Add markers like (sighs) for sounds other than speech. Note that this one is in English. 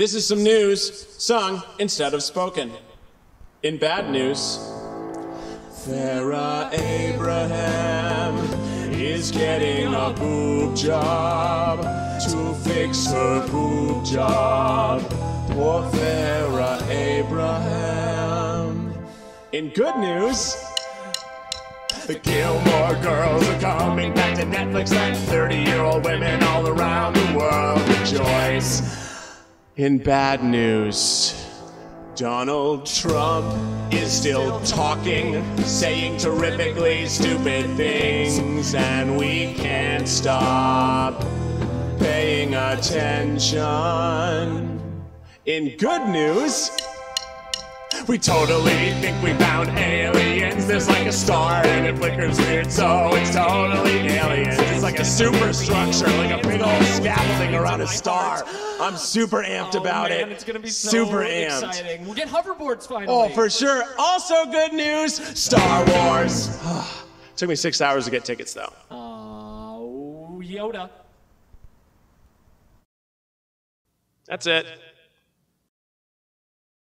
This is some news sung instead of spoken. In bad news, Farrah Abraham is getting a boob job to fix her boob job. Poor Farrah Abraham. In good news, the Gilmore Girls are coming back to Netflix and 30 year old women all around the world rejoice. In bad news, Donald Trump is still talking, saying terrifically stupid things, and we can't stop paying attention. In good news, we totally think we found aliens. There's like a star and it flickers weird, so it's totally alien. It's like a superstructure, like a big old scaffolding around a star. I'm super amped Oh, about man, it. It's gonna be so super amped. exciting. We'll get hoverboards finally. Oh, for sure. Also, good news Star Wars. (sighs) Took me six hours to get tickets, though. Oh, Yoda. That's it.